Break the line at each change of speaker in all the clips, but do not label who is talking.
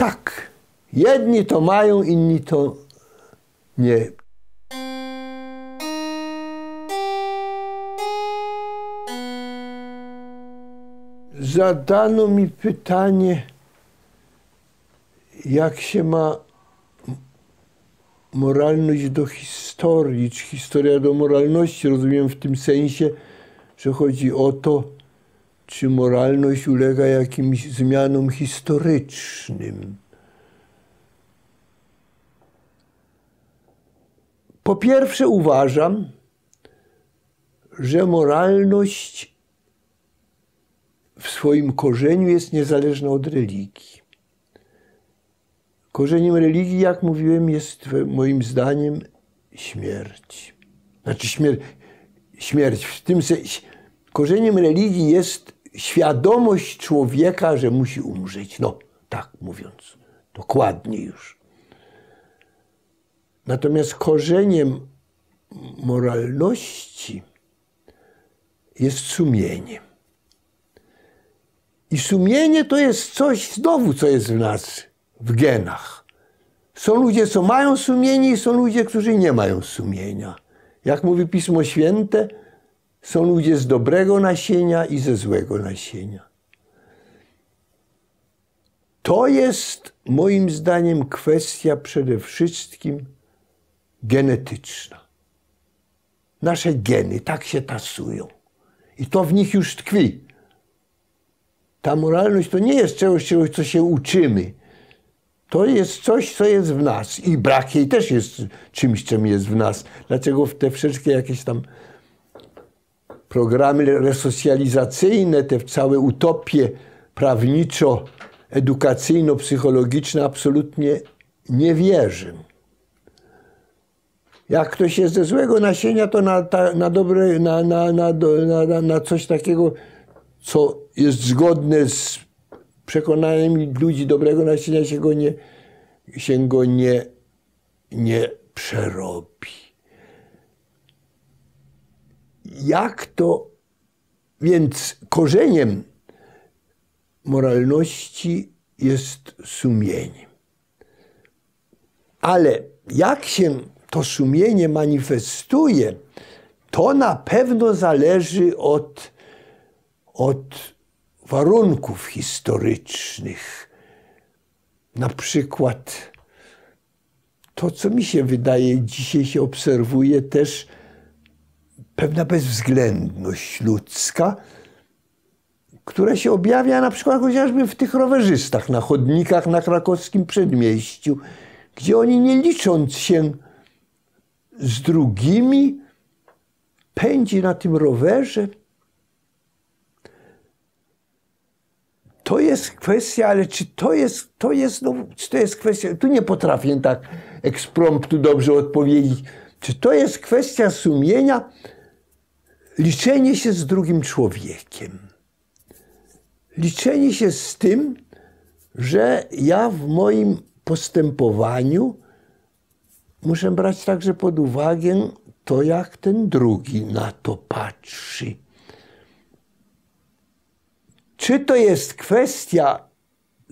Tak. Jedni to mają, inni to nie. Zadano mi pytanie, jak się ma moralność do historii, czy historia do moralności. Rozumiem w tym sensie, że chodzi o to, czy moralność ulega jakimś zmianom historycznym. Po pierwsze, uważam, że moralność w swoim korzeniu jest niezależna od religii. Korzeniem religii, jak mówiłem, jest moim zdaniem śmierć. Znaczy śmier śmierć w tym sensie. Korzeniem religii jest świadomość człowieka, że musi umrzeć. No, tak mówiąc, dokładnie już. Natomiast korzeniem moralności jest sumienie. I sumienie to jest coś znowu, co jest w nas, w genach. Są ludzie, co mają sumienie i są ludzie, którzy nie mają sumienia. Jak mówi Pismo Święte, są ludzie z dobrego nasienia i ze złego nasienia. To jest moim zdaniem kwestia przede wszystkim genetyczna. Nasze geny tak się tasują. I to w nich już tkwi. Ta moralność to nie jest czegoś, czegoś, co się uczymy. To jest coś, co jest w nas. I brak jej też jest czymś, czym jest w nas. Dlaczego te wszystkie jakieś tam programy resocjalizacyjne, te całe utopie prawniczo-edukacyjno-psychologiczne absolutnie nie wierzę. Jak ktoś jest ze złego nasienia, to na, na, dobre, na, na, na, na, na coś takiego, co jest zgodne z przekonaniami ludzi dobrego nasienia, się go nie, się go nie, nie przerobi. Jak to, więc korzeniem moralności jest sumienie. Ale jak się to sumienie manifestuje, to na pewno zależy od, od warunków historycznych. Na przykład to, co mi się wydaje, dzisiaj się obserwuje też pewna bezwzględność ludzka, która się objawia na przykład chociażby w tych rowerzystach na chodnikach na krakowskim przedmieściu, gdzie oni nie licząc się z drugimi, pędzi na tym rowerze. To jest kwestia, ale czy to jest, to jest, no, czy to jest kwestia, tu nie potrafię tak ekspromptu dobrze odpowiedzieć, czy to jest kwestia sumienia, liczenie się z drugim człowiekiem. Liczenie się z tym, że ja w moim postępowaniu muszę brać także pod uwagę to, jak ten drugi na to patrzy. Czy to jest kwestia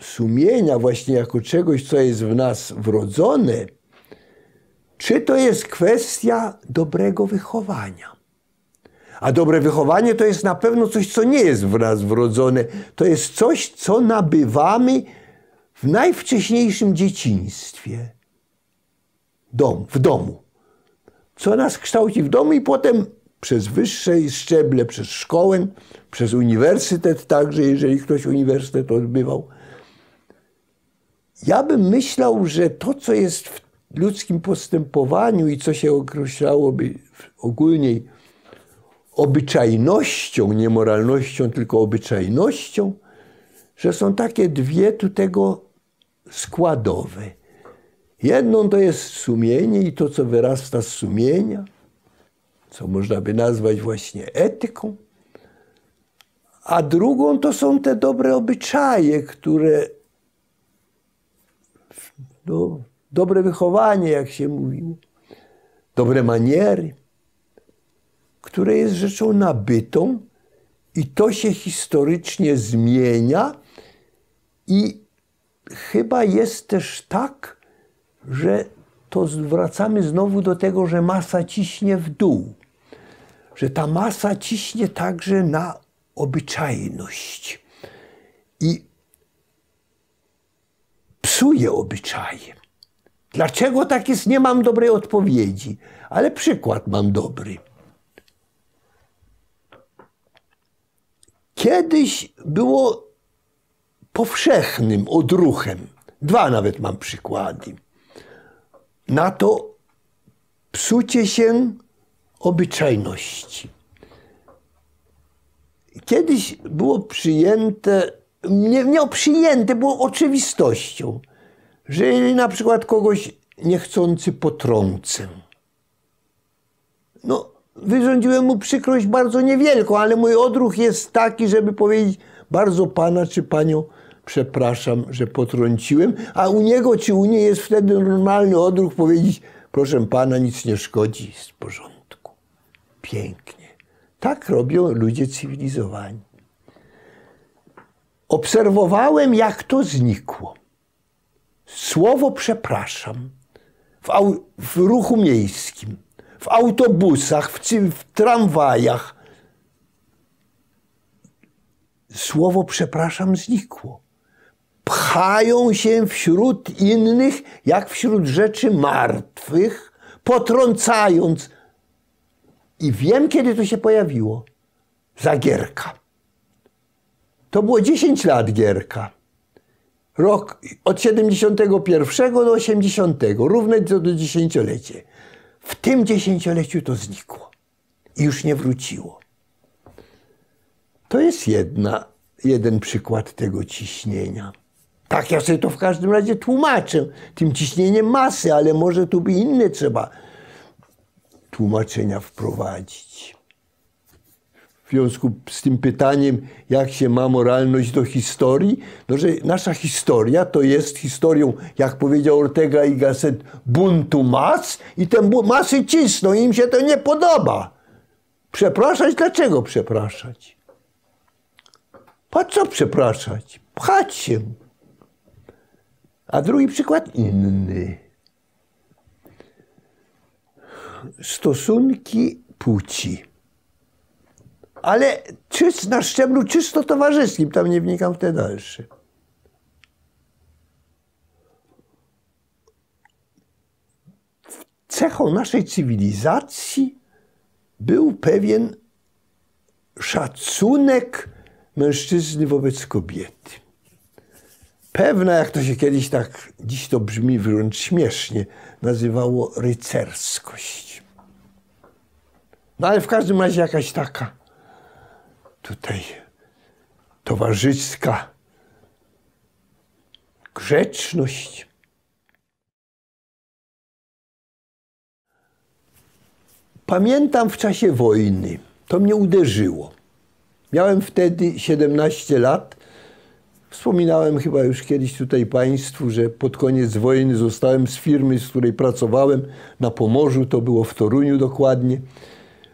sumienia, właśnie jako czegoś, co jest w nas wrodzone, czy to jest kwestia dobrego wychowania. A dobre wychowanie to jest na pewno coś, co nie jest w nas wrodzone. To jest coś, co nabywamy w najwcześniejszym dzieciństwie dom, w domu. Co nas kształci w domu i potem przez wyższe szczeble, przez szkołę, przez uniwersytet także, jeżeli ktoś uniwersytet odbywał. Ja bym myślał, że to, co jest w ludzkim postępowaniu i co się określałoby ogólnie obyczajnością, nie moralnością, tylko obyczajnością, że są takie dwie tu tego składowe. Jedną to jest sumienie i to, co wyrasta z sumienia, co można by nazwać właśnie etyką, a drugą to są te dobre obyczaje, które, no, dobre wychowanie, jak się mówiło, dobre maniery, które jest rzeczą nabytą i to się historycznie zmienia i chyba jest też tak, że to wracamy znowu do tego, że masa ciśnie w dół. Że ta masa ciśnie także na obyczajność. I psuje obyczaje. Dlaczego tak jest, nie mam dobrej odpowiedzi, ale przykład mam dobry. Kiedyś było powszechnym odruchem, dwa nawet mam przykłady, na to psucie się obyczajności. Kiedyś było przyjęte, nie, nie przyjęte, było oczywistością, że na przykład kogoś niechcący potrącę, no wyrządziłem mu przykrość bardzo niewielką, ale mój odruch jest taki, żeby powiedzieć bardzo pana czy panią przepraszam, że potrąciłem, a u niego czy u niej jest wtedy normalny odruch powiedzieć proszę pana, nic nie szkodzi, jest w porządku. Pięknie. Tak robią ludzie cywilizowani. Obserwowałem, jak to znikło. Słowo przepraszam w, w ruchu miejskim w autobusach, w, w tramwajach. Słowo przepraszam znikło. Pchają się wśród innych, jak wśród rzeczy martwych, potrącając. I wiem, kiedy to się pojawiło. Za Gierka. To było 10 lat Gierka. Rok od 71 do 80, równe do, do dziesięciolecie. W tym dziesięcioleciu to znikło i już nie wróciło. To jest jedna, jeden przykład tego ciśnienia. Tak ja sobie to w każdym razie tłumaczę, tym ciśnieniem masy, ale może tu by inne trzeba tłumaczenia wprowadzić w związku z tym pytaniem, jak się ma moralność do historii, no, że nasza historia to jest historią, jak powiedział Ortega y Gasset, buntu mas i te masy cisną, im się to nie podoba. Przepraszać? Dlaczego przepraszać? Po co przepraszać? Pchać się. A drugi przykład inny. Stosunki płci ale czyst, na szczeblu czysto towarzyskim, tam nie wnikam w te dalsze. Cechą naszej cywilizacji był pewien szacunek mężczyzny wobec kobiety. Pewna, jak to się kiedyś tak, dziś to brzmi wręcz śmiesznie, nazywało rycerskość. No ale w każdym razie jakaś taka tutaj towarzyska grzeczność. Pamiętam w czasie wojny, to mnie uderzyło. Miałem wtedy 17 lat. Wspominałem chyba już kiedyś tutaj Państwu, że pod koniec wojny zostałem z firmy, z której pracowałem na Pomorzu, to było w Toruniu dokładnie,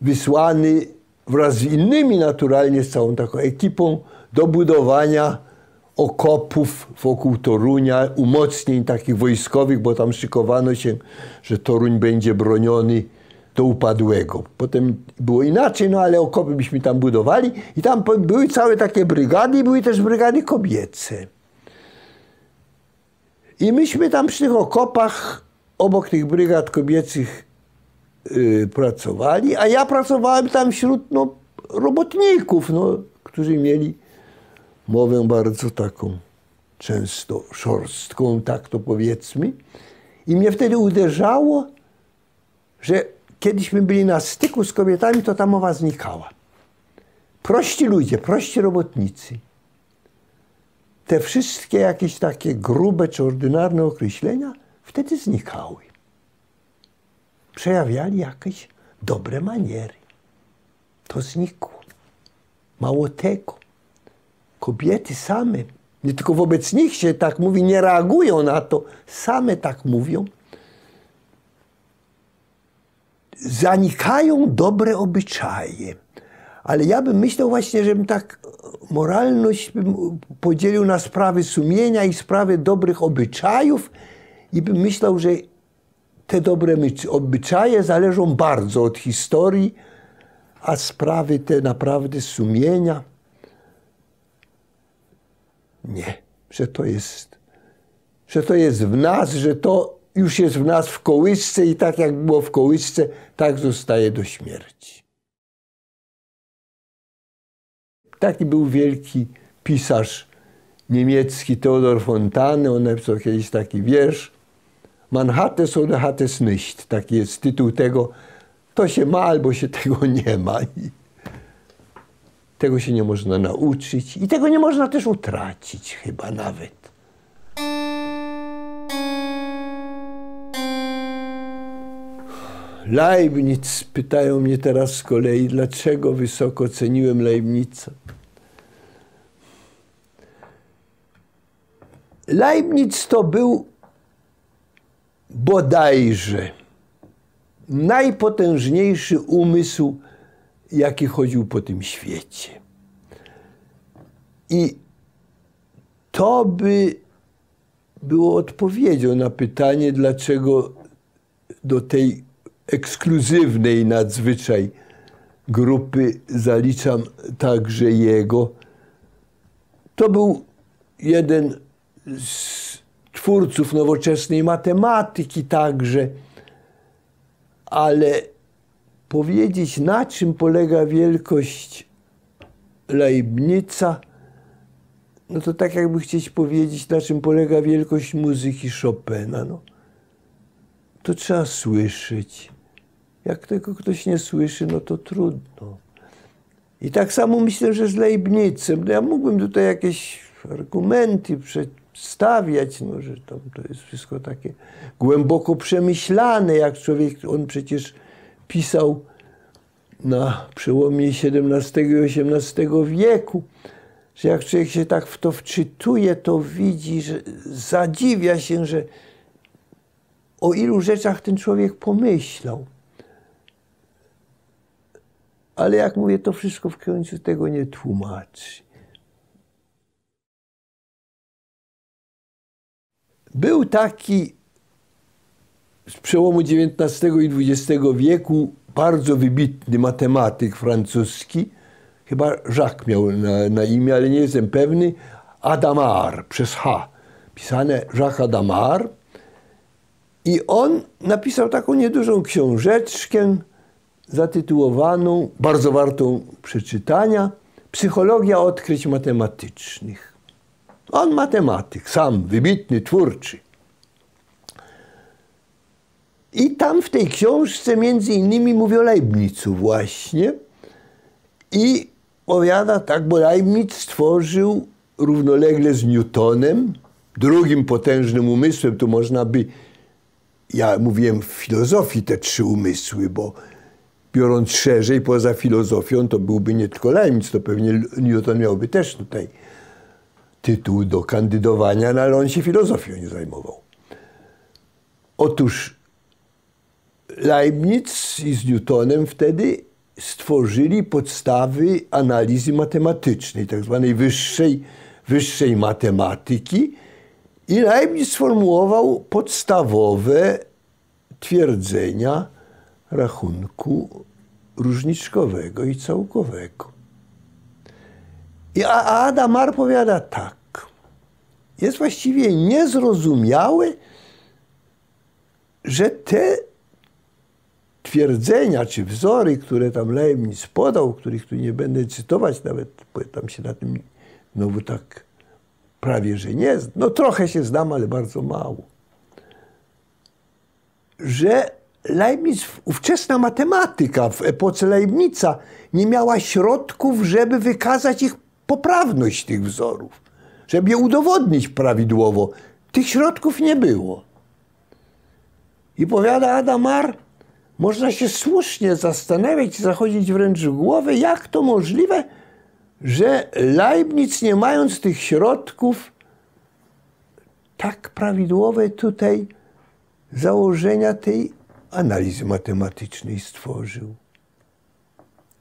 wysłany wraz z innymi naturalnie, z całą taką ekipą do budowania okopów wokół Torunia, umocnień takich wojskowych, bo tam szykowano się, że Toruń będzie broniony do upadłego. Potem było inaczej, no ale okopy byśmy tam budowali i tam były całe takie brygady, były też brygady kobiece. I myśmy tam przy tych okopach, obok tych brygad kobiecych pracowali, a ja pracowałem tam wśród no, robotników, no, którzy mieli mowę bardzo taką często szorstką, tak to powiedzmy. I mnie wtedy uderzało, że kiedyśmy byli na styku z kobietami, to ta mowa znikała. Prości ludzie, prości robotnicy. Te wszystkie jakieś takie grube czy ordynarne określenia wtedy znikały przejawiali jakieś dobre maniery. To znikło. Mało tego. Kobiety same, nie tylko wobec nich się tak mówi, nie reagują na to, same tak mówią. Zanikają dobre obyczaje. Ale ja bym myślał właśnie, żebym tak moralność bym podzielił na sprawy sumienia i sprawy dobrych obyczajów i bym myślał, że te dobre obyczaje zależą bardzo od historii, a sprawy te naprawdę sumienia nie, że to jest, że to jest w nas, że to już jest w nas w kołysce i tak jak było w kołysce, tak zostaje do śmierci. Taki był wielki pisarz niemiecki Theodor Fontane. On napisał kiedyś taki wiersz. Man hat es oder hat es nicht. Taki jest tytuł tego. To się ma albo się tego nie ma. Tego się nie można nauczyć i tego nie można też utracić chyba nawet. Leibniz, pytają mnie teraz z kolei, dlaczego wysoko ceniłem Leibniza. Leibniz to był bodajże najpotężniejszy umysł, jaki chodził po tym świecie. I to by było odpowiedzią na pytanie, dlaczego do tej ekskluzywnej nadzwyczaj grupy zaliczam także jego. To był jeden z twórców nowoczesnej matematyki także, ale powiedzieć, na czym polega wielkość Leibnica, no to tak jakby chcieć powiedzieć, na czym polega wielkość muzyki Chopina. No, to trzeba słyszeć. Jak tego ktoś nie słyszy, no to trudno. I tak samo myślę, że z Leibnicem. No ja mógłbym tutaj jakieś argumenty przedstawiać, no, że to jest wszystko takie głęboko przemyślane, jak człowiek, on przecież pisał na przełomie XVII i XVIII wieku, że jak człowiek się tak w to wczytuje, to widzi, że zadziwia się, że o ilu rzeczach ten człowiek pomyślał. Ale jak mówię, to wszystko w końcu tego nie tłumaczy. Był taki z przełomu XIX i XX wieku bardzo wybitny matematyk francuski, chyba Jacques miał na, na imię, ale nie jestem pewny, Adamar przez H, pisane Jacques Adamar. I on napisał taką niedużą książeczkę zatytułowaną, bardzo wartą przeczytania, Psychologia odkryć matematycznych. On matematyk, sam, wybitny, twórczy. I tam w tej książce między innymi mówi o Leibnizu właśnie i powiada tak, bo Leibniz stworzył równolegle z Newtonem, drugim potężnym umysłem, tu można by, ja mówiłem w filozofii te trzy umysły, bo biorąc szerzej poza filozofią, to byłby nie tylko Leibniz, to pewnie Newton miałby też tutaj tytuł do kandydowania, no ale on się filozofią nie zajmował. Otóż Leibniz i z Newtonem wtedy stworzyli podstawy analizy matematycznej, tak zwanej wyższej, wyższej matematyki i Leibniz sformułował podstawowe twierdzenia rachunku różniczkowego i całkowego. I Adamar powiada tak. Jest właściwie niezrozumiałe, że te twierdzenia czy wzory, które tam Leibniz podał, których tu nie będę cytować, nawet bo tam się na tym znowu tak prawie, że nie No trochę się znam, ale bardzo mało. Że Leibniz, ówczesna matematyka w epoce Leibnica nie miała środków, żeby wykazać ich poprawność tych wzorów, żeby je udowodnić prawidłowo. Tych środków nie było. I powiada Adamar, można się słusznie zastanawiać, zachodzić wręcz w głowę, jak to możliwe, że Leibniz, nie mając tych środków, tak prawidłowe tutaj założenia tej analizy matematycznej stworzył.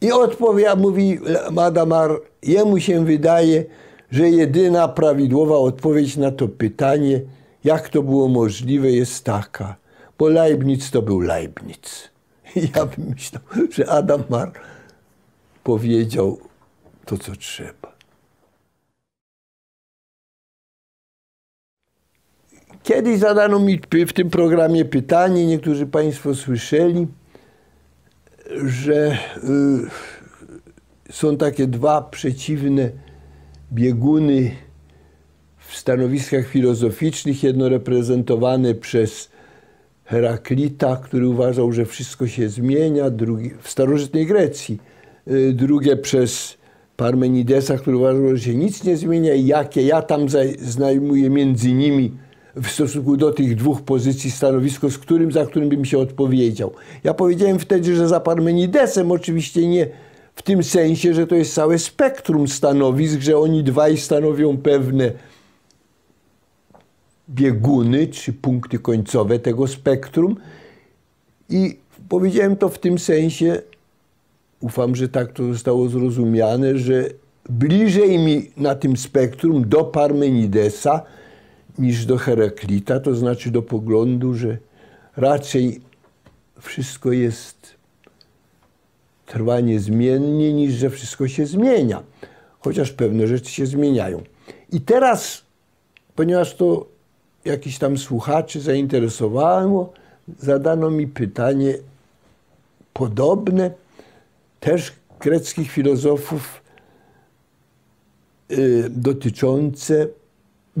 I odpowiada, mówi Madamar, jemu się wydaje, że jedyna prawidłowa odpowiedź na to pytanie, jak to było możliwe, jest taka, bo Leibniz to był Leibniz. I ja bym myślał, że Adam Mar powiedział to, co trzeba. Kiedyś zadano mi w tym programie pytanie, niektórzy Państwo słyszeli, że y, są takie dwa przeciwne bieguny w stanowiskach filozoficznych, jedno reprezentowane przez Heraklita, który uważał, że wszystko się zmienia, drugi, w starożytnej Grecji, y, drugie przez Parmenidesa, który uważał, że się nic nie zmienia i jakie ja tam znajmuję między nimi w stosunku do tych dwóch pozycji stanowisko, z którym, za którym bym się odpowiedział. Ja powiedziałem wtedy, że za Parmenidesem oczywiście nie w tym sensie, że to jest całe spektrum stanowisk, że oni dwaj stanowią pewne bieguny czy punkty końcowe tego spektrum. I powiedziałem to w tym sensie, ufam, że tak to zostało zrozumiane, że bliżej mi na tym spektrum do Parmenidesa niż do Heraklita, to znaczy do poglądu, że raczej wszystko jest trwanie zmiennie, niż że wszystko się zmienia. Chociaż pewne rzeczy się zmieniają. I teraz, ponieważ to jakiś tam słuchaczy zainteresowało, zadano mi pytanie podobne, też greckich filozofów, y, dotyczące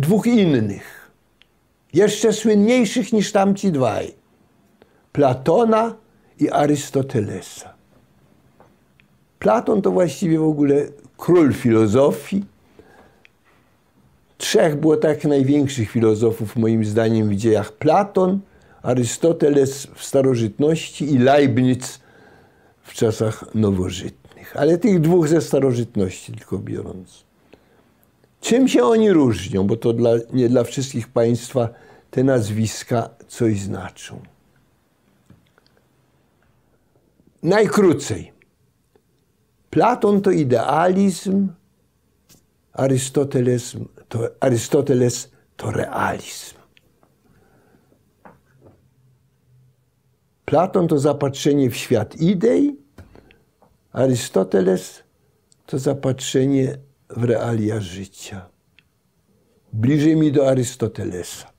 dwóch innych, jeszcze słynniejszych niż tamci dwaj. Platona i Arystotelesa. Platon to właściwie w ogóle król filozofii. Trzech było tak największych filozofów, moim zdaniem, w dziejach. Platon, Arystoteles w starożytności i Leibniz w czasach nowożytnych. Ale tych dwóch ze starożytności tylko biorąc. Czym się oni różnią? Bo to dla, nie dla wszystkich Państwa te nazwiska coś znaczą. Najkrócej. Platon to idealizm, Arystoteles to, Arystoteles to realizm. Platon to zapatrzenie w świat idei, Arystoteles to zapatrzenie w realia życia. Bliżej mi do Arystotelesa.